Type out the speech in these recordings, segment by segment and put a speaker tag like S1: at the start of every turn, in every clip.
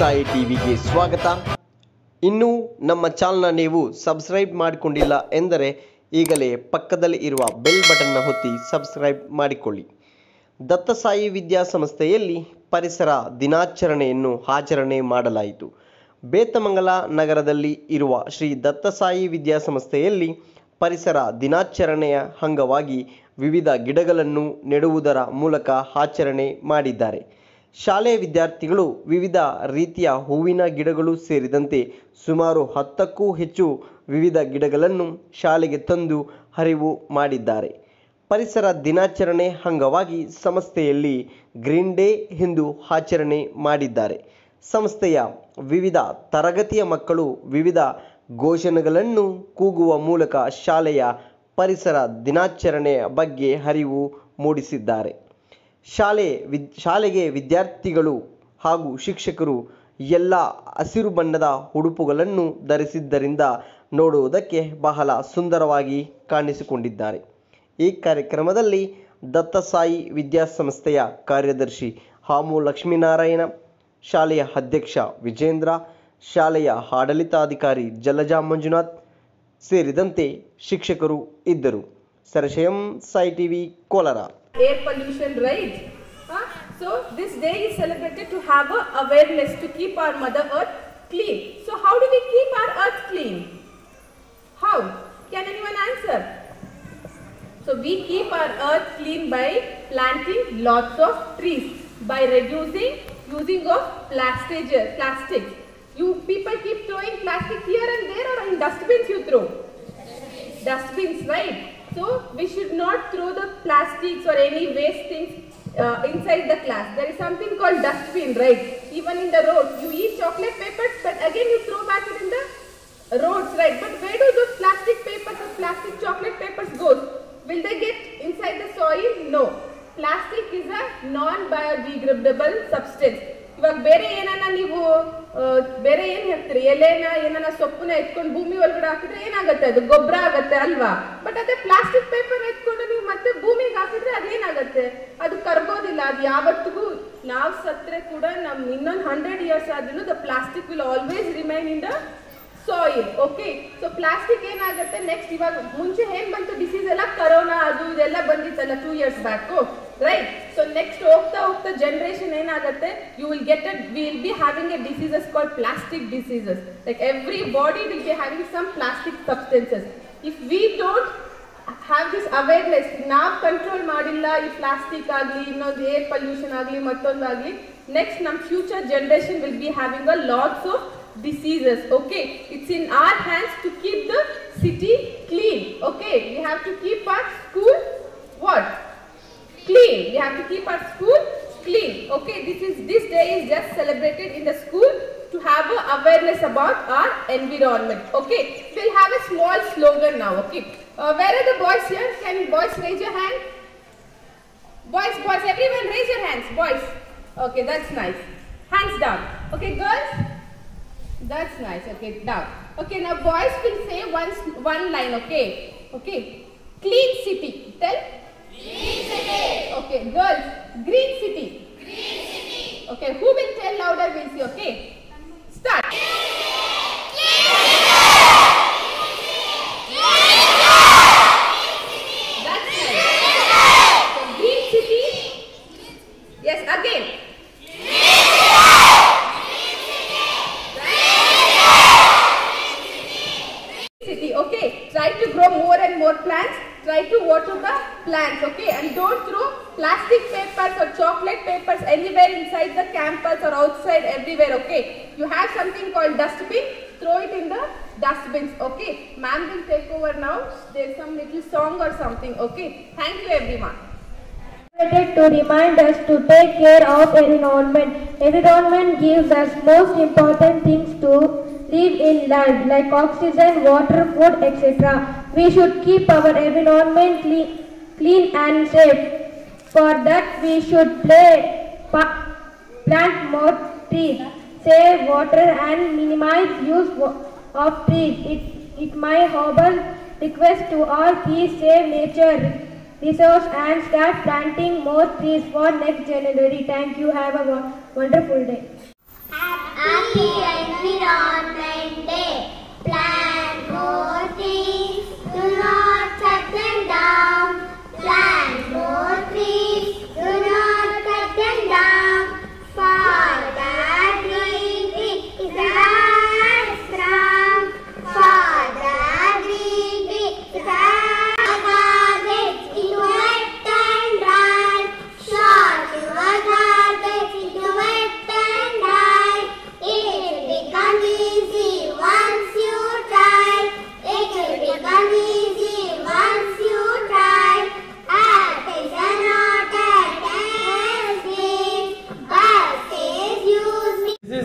S1: ಸಾಯಿ ಟಿವಿಗೆ ಸ್ವಾಗತ. ಇನ್ನೂ ನಮ್ಮ ಚಾನಲ್ನ ನೀವು ಸಬ್ಸ್ಕ್ರೈಬ್ ಮಾಡಿಕೊಂಡಿಲ್ಲ ಎಂದರೆ ಈಗಲೇ ಪಕ್ಕದಲ್ಲಿ ಇರುವ ಬೆಲ್ ಬಟನ್ನ ಹೊತ್ತಿ ಸಬ್ಸ್ಕ್ರೈಬ್ ಮಾಡಿಕೊಳ್ಳಿ. ದತ್ತಸಾಯಿ ವಿದ್ಯಾಸಂಸ್ಥೆಯಲ್ಲಿ ಪರಿಸರ ದಿನಾಚರಣೆಯನ್ನು ಆಚರಣೆ ಮಾಡಲಾಯಿತು. ಬೇತಮಂಗಲ ನಗರದಲ್ಲಿ ಇರುವ ಶ್ರೀ ದತ್ತಸಾಯಿ ವಿದ್ಯಾಸಂಸ್ಥೆಯಲ್ಲಿ ಪರಿಸರ ದಿನಾಚರಣೆಯ ಅಂಗವಾಗಿ ವಿವಿಧ ಗಿಡಗಳನ್ನು ನೆಡುವುದರ ಮೂಲಕ ಆಚರಣೆ ಮಾಡಿದ್ದಾರೆ. ಶಾಲೆಯ ವಿದ್ಯಾರ್ಥಿಗಳು ವಿವಿಧ ರೀತಿಯ ಹೂವಿನ ಗಿಡಗಳು ಸೇರಿದಂತೆ ಸುಮಾರು ಹತ್ತಕ್ಕೂ ಹೆಚ್ಚು ವಿವಿಧ ಗಿಡಗಳನ್ನು ಶಾಲೆಗೆ ತಂದು ಅರಿವು ಮಾಡಿದ್ದಾರೆ. ಪರಿಸರ ದಿನಾಚರಣೆ ಅಂಗವಾಗಿ ಸಂಸ್ಥೆಯಲ್ಲಿ ಗ್ರೀನ್ ಡೇ ಎಂದು ಆಚರಣೆ ಮಾಡಿದ್ದಾರೆ. ಸಂಸ್ಥೆಯ ವಿವಿಧ ತರಗತಿಯ ಮಕ್ಕಳು ವಿವಿಧ ಘೋಷಣೆಗಳನ್ನು ಕೂಗುವ ಮೂಲಕ ಶಾಲೆಯ ಪರಿಸರ ದಿನಾಚರಣೆಯ ಬಗ್ಗೆ ಅರಿವು ಮೂಡಿಸಿದ್ದಾರೆ. ಶಾಲೆ ವಿದ್, ಶಾಲೆಗೆ ವಿದ್ಯಾರ್ಥಿಗಳು ಹಾಗೂ ಶಿಕ್ಷಕರು ಎಲ್ಲ ಹಸಿರು ಬಣ್ಣದ ಉಡುಪುಗಳನ್ನು ಧರಿಸಿದ್ದರಿಂದ ನೋಡುವುದಕ್ಕೆ ಬಹಳ ಸುಂದರವಾಗಿ ಕಾಣಿಸಿಕೊಂಡಿದ್ದಾರೆ. ಈ ಕಾರ್ಯಕ್ರಮದಲ್ಲಿ ದತ್ತಸಾಯಿ ವಿದ್ಯಾಸಂಸ್ಥೆಯ ಕಾರ್ಯದರ್ಶಿ ಹಾಮು ಲಕ್ಷ್ಮೀನಾರಾಯಣ, ಶಾಲೆಯ ಅಧ್ಯಕ್ಷ ವಿಜೇಂದ್ರ, ಶಾಲೆಯ ಆಡಳಿತಾಧಿಕಾರಿ ಜಲಜಾ ಮಂಜುನಾಥ್ ಸೇರಿದಂತೆ ಶಿಕ್ಷಕರು ಇದ್ದರು. ಸರಶಯಂ, Sai TV, Kolar.
S2: Air pollution right? Huh? so this day is celebrated to have a awareness to keep our mother earth clean. So how do we keep our earth clean? How? Can anyone answer? So we keep our earth clean by planting lots of trees by reducing using of plastic plastics. You people keep throwing plastic here and there or in dustbins you throw? Dustbins, right? So we should not throw the plastics or any waste things uh, inside the class. There is something called dustbin, right? Even in the road, you eat chocolate papers, but again you throw back it in the roads, right? But where do those plastic papers or plastic chocolate papers go? Will they get inside the soil? No. Plastic is a non-biodegradable substance. ಇವಾಗ ಬೇರೆ ಏನನ್ನ ನೀವು ಆ, ಬೇರೆ ಏನ್ ಹೇಳ್ತೀರಿ? ಎಲೆನ, ಏನನ್ನ ಸೊಪ್ಪನ್ನ ಎತ್ಕೊಂಡು ಭೂಮಿ ಒಳಗಡೆ ಹಾಕಿದ್ರೆ ಏನಾಗುತ್ತೆ ಅದು? ಗೊಬ್ಬರ ಆಗತ್ತೆ ಅಲ್ವಾ? ಬಟ್ ಅದೇ ಪ್ಲಾಸ್ಟಿಕ್ ಪೇಪರ್ ಎತ್ಕೊಂಡು ನೀವು ಮತ್ತೆ ಭೂಮಿಗೆ ಹಾಕಿದ್ರೆ ಅದೇನಾಗತ್ತೆ? ಅದು ಕರ್ಗೋದಿಲ್ಲ ಅದು ಯಾವತ್ತಿಗೂ ನಾವು ಸತ್ರೆ ಕೂಡ ನಮ್ ಇನ್ನೊಂದು ಹಂಡ್ರೆಡ್ ಇಯರ್ಸ್ ಆದ್ರೂ the plastic will always remain in the soil okay so plastic ಏನಾಗುತ್ತೆ? ನೆಕ್ಸ್ಟ್ ಇವಾಗ ಮುಂಚೆ ಏನ್ ಬಂತು? ಡಿಸೀಸ್ ಎಲ್ಲ ಕರೋನಾ ಅದು ಇದೆಲ್ಲ ಬಂದಿತ್ತಲ್ಲ two years back right next ಹೋಗ್ತಾ ಹೋಗ್ತಾ ಜನರೇಷನ್ ಏನಾಗುತ್ತೆ? You will get a will be having a diseases called plastic diseases like everybody will be having some plastic substances if we don't have this awareness ನಾವು control ಮಾಡಿಲ್ಲ ಈ plastic ಆಗಲಿ, ಇನ್ನೊಂದು air pollution ಆಗಲಿ ಮತ್ತೊಂದಾಗಲಿ next ನಮ್ಮ future generation will be having a lots of diseases okay it's in our hands to keep the city clean okay we have to keep our school what? Clean we have to keep our school clean okay this is this day is just celebrated in the school to have a awareness about our environment okay we'll have a small slogan now okay uh, where are the boys here can boys raise your hand boys boys everyone raise your hands boys okay that's nice hands down okay girls that's nice. Okay, down. Okay, now boys will say one one line. Okay, okay. Clean city. Tell. Girls. Green city. Green city. Okay, who will tell louder? We'll see. Okay. Start. Green. Green city. That's nice. So, green city. Yes, again. Green. Green city. Green. Green city. Green city okay try to grow more and more plants try to water the plants okay and don't throw plastic papers or chocolate papers anywhere inside the campus or outside everywhere okay you have something called dustbin throw it in the dustbins okay ma'am will take over now there's some little song or something okay thank you everyone
S3: to remind us to take care of environment. Environment gives us most important things to live in life like oxygen, water, food, etc. We should keep our environment clean, clean and safe. For that we should play, plant more trees, save water and minimize use of trees. It, it my humble request to all please save nature resource and start planting more trees for next January. Thank you. Have a wonderful day.
S4: Happy Environment Day.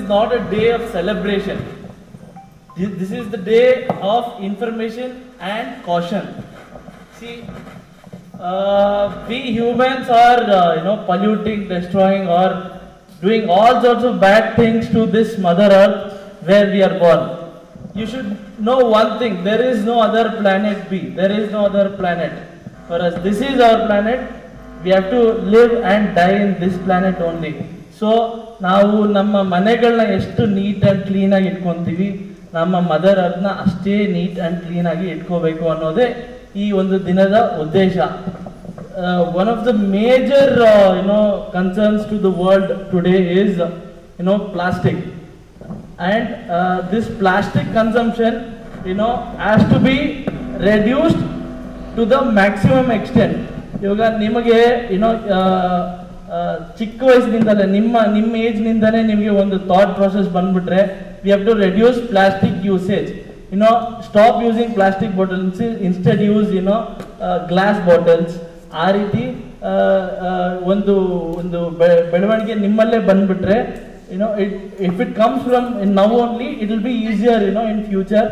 S4: Not
S5: a day of celebration. This this is the day of information and caution. See, uh, we humans are, uh, you know, polluting, destroying, or doing all sorts of bad things to this Mother Earth where we are born. You should know one thing: there is no other planet B. There is no other planet. For us, this is our planet. We have to live and die in this planet only. So ನಾವು ನಮ್ಮ ಮನೆಗಳನ್ನ ಎಷ್ಟು neat and ಕ್ಲೀನಾಗಿ ಇಟ್ಕೊತೀವಿ, ನಮ್ಮ mother ಅದನ್ನ ಅಷ್ಟೇ neat and ಕ್ಲೀನಾಗಿ ಇಟ್ಕೋಬೇಕು ಅನ್ನೋದೇ ಈ ಒಂದು ದಿನದ ಉದ್ದೇಶ. One of the major you know concerns to the world today is you know plastic and this plastic consumption you know has to be reduced to the maximum extent ಇವಾಗ ನಿಮಗೆ ಏನೋ ಚಿಕ್ಕ ವಯಸ್ಸಿನಿಂದಲೇ ನಿಮ್ಮ ನಿಮ್ಮ ಏಜ್ನಿಂದಲೇ ನಿಮಗೆ ಒಂದು ಥಾಟ್ ಪ್ರೊಸೆಸ್ ಬಂದ್ಬಿಟ್ರೆ we have to reduce plastic usage you know stop using plastic bottles instead use you know glass bottles ಆ ರೀತಿ ಒಂದು ಒಂದು ಬೆಳವಣಿಗೆ ನಿಮ್ಮಲ್ಲೇ ಬಂದ್ಬಿಟ್ರೆ if it comes from in now only it will be easier you know in future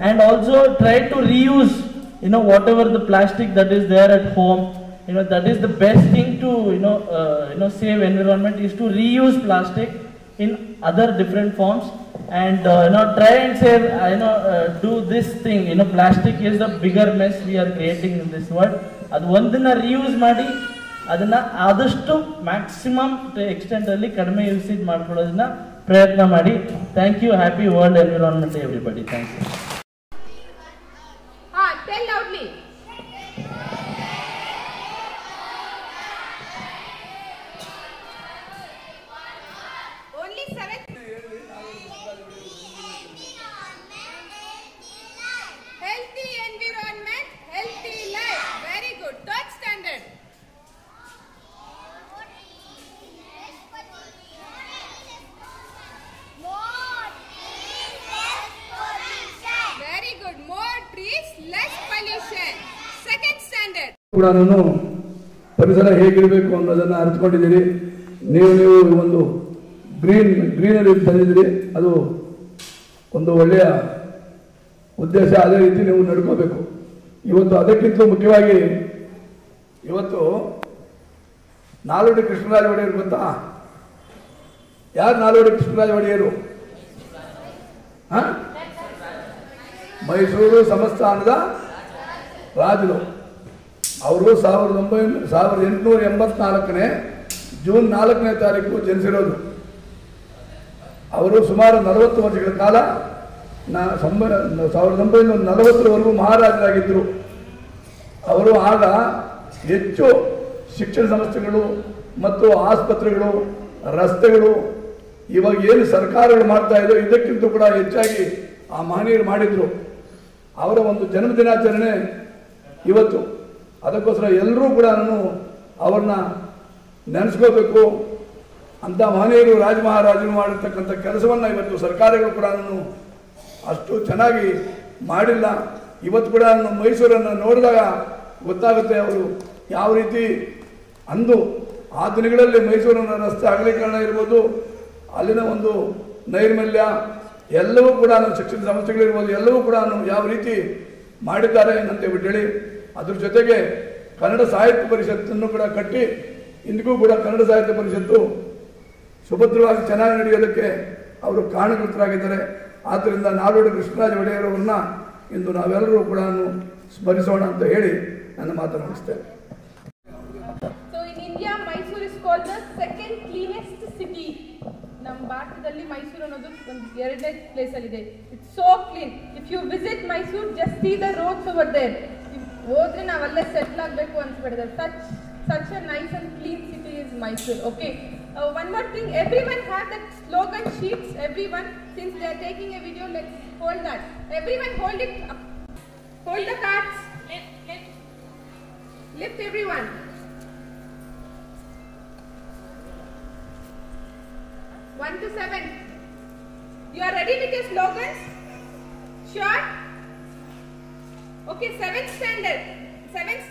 S5: and also try to reuse you know whatever the plastic that is there at home you know that is the best thing to you know uh, you know save environment is to reuse plastic in other different forms and uh, you know try and save uh, you know uh, do this thing you know plastic is the bigger mess we are creating in this world ಅದು reuse ಮಾಡಿ ಅದನ್ನ ಆದಷ್ಟು maximum extent ಅಲ್ಲಿ ಕಡಿಮೆ usage ಮಾಡ್ಕೊಳ್ಳೋದನ್ನ ಪ್ರಯತ್ನ ಮಾಡಿ
S2: thank you happy world environment everybody thank you
S6: ಕೂಡ ಪರಿಸರ ಹೇಗಿರಬೇಕು ಅನ್ನೋದನ್ನು ಅರಿತುಕೊಂಡಿದ್ದೀರಿ. ನೀವು ನೀವು ಒಂದು ಗ್ರೀನ್, ಗ್ರೀನರಿ ತಂದಿದ್ದೀರಿ. ಅದು ಒಂದು ಒಳ್ಳೆಯ ಉದ್ದೇಶ. ಅದೇ ರೀತಿ ನೀವು ನಡ್ಕೋಬೇಕು. ಇವತ್ತು ಅದಕ್ಕಿಂತ ಮುಖ್ಯವಾಗಿ ಇವತ್ತು ನಾಲ್ವಡಿ ಕೃಷ್ಣರಾಜ ಒಡೆಯರು ಗೊತ್ತಾ? ಯಾರು ನಾಲ್ವಡಿ ಕೃಷ್ಣರಾಜ ಒಡೆಯರು? ಮೈಸೂರು ಸಂಸ್ಥಾನದ ರಾಜರು ಅವರು ಸಾವಿರದ ಒಂಬೈನೂರ ಸಾವಿರದ ಎಂಟುನೂರ ಎಂಬತ್ನಾಲ್ಕನೇ ಜೂನ್ ನಾಲ್ಕನೇ ತಾರೀಕು ಜನಿಸಿರೋದು. ಅವರು ಸುಮಾರು ನಲವತ್ತು ವರ್ಷಗಳ ಕಾಲ ನಾ ಸಂಬ ಸಾವಿರದ ಒಂಬೈನೂರ ನಲವತ್ತರವರೆಗೂ ಮಹಾರಾಜರಾಗಿದ್ದರು. ಅವರು ಆಗ ಹೆಚ್ಚು ಶಿಕ್ಷಣ ಸಂಸ್ಥೆಗಳು ಮತ್ತು ಆಸ್ಪತ್ರೆಗಳು, ರಸ್ತೆಗಳು, ಇವಾಗ ಏನು ಸರ್ಕಾರಗಳು ಮಾಡ್ತಾ ಇದೋ ಇದಕ್ಕಿಂತ ಕೂಡ ಹೆಚ್ಚಾಗಿ ಆ ಮಹನೀಯರು ಮಾಡಿದ್ರು. ಅವರ ಒಂದು ಜನ್ಮದಿನಾಚರಣೆ ಇವತ್ತು. ಅದಕ್ಕೋಸ್ಕರ ಎಲ್ಲರೂ ಕೂಡ ನಾನು ಅವ್ರನ್ನ ನೆನೆಸ್ಕೋಬೇಕು ಅಂತ ಮಹನೀಯರು ರಾಜ ಮಹಾರಾಜರು ಮಾಡಿರ್ತಕ್ಕಂಥ ಕೆಲಸವನ್ನು ಇವತ್ತು ಸರ್ಕಾರಗಳು ಕೂಡ ನಾನು ಅಷ್ಟು ಚೆನ್ನಾಗಿ ಮಾಡಿಲ್ಲ. ಇವತ್ತು ಕೂಡ ನಾನು ಮೈಸೂರನ್ನು ನೋಡಿದಾಗ ಗೊತ್ತಾಗುತ್ತೆ ಅವರು ಯಾವ ರೀತಿ ಅಂದು ಆ ದಿನಗಳಲ್ಲಿ ಮೈಸೂರಿನ ರಸ್ತೆ ಅಗಲೀಕರಣ ಇರ್ಬೋದು, ಅಲ್ಲಿನ ಒಂದು ನೈರ್ಮಲ್ಯ ಎಲ್ಲವೂ ಕೂಡ ಶಿಕ್ಷಣ ಸಮಸ್ಯೆಗಳಿರ್ಬೋದು ಎಲ್ಲವೂ ಕೂಡ ಯಾವ ರೀತಿ ಮಾಡಿದ್ದಾರೆ ಅಂತ ಹೇಳಿ ಅದ್ರ ಜೊತೆಗೆ ಕನ್ನಡ ಸಾಹಿತ್ಯ ಪರಿಷತ್ತನ್ನು ಕೂಡ ಕಟ್ಟಿ ಇಂದಿಗೂ ಕೂಡ ಕನ್ನಡ ಸಾಹಿತ್ಯ ಪರಿಷತ್ತು ಸುಭದ್ರವಾಗಿ ಚೆನ್ನಾಗಿ ನಡೆಯೋದಕ್ಕೆ ಅವರು ಕಾರಣಕೃತರಾಗಿದ್ದಾರೆ ಆದ್ದರಿಂದ ನಾಡೋಡಿ ಕೃಷ್ಣರಾಜ ಒಡೆಯರವ್ರನ್ನ ಇಂದು ನಾವೆಲ್ಲರೂ ಕೂಡ ಸ್ಮರಿಸೋಣ ಅಂತ ಹೇಳಿ ನನ್ನ
S2: city. ನಮ್ಮ ಭಾರತದಲ್ಲಿ ಮೈಸೂರು ಅನ್ನೋದು ಒಂದು ಎರಡನೇ ಪ್ಲೇಸ್ ಅಲ್ಲಿ ಇದೆ it's so clean if you visit Mysuru just see the roads over there ಹೋದ್ರೆ ನಾವಲ್ಲೇ ಸೆಟ್ಲ್ ಆಗಬೇಕು ಅನ್ಸ್ಬಿಡಿದೆ such such a nice and clean city is Mysuru okay one more thing everyone have that slogan sheets everyone since they are taking a video let hold that everyone hold it hold the cards lift everyone One to seven. You are ready with your slogans? Sure? Okay, 7th standard. 7th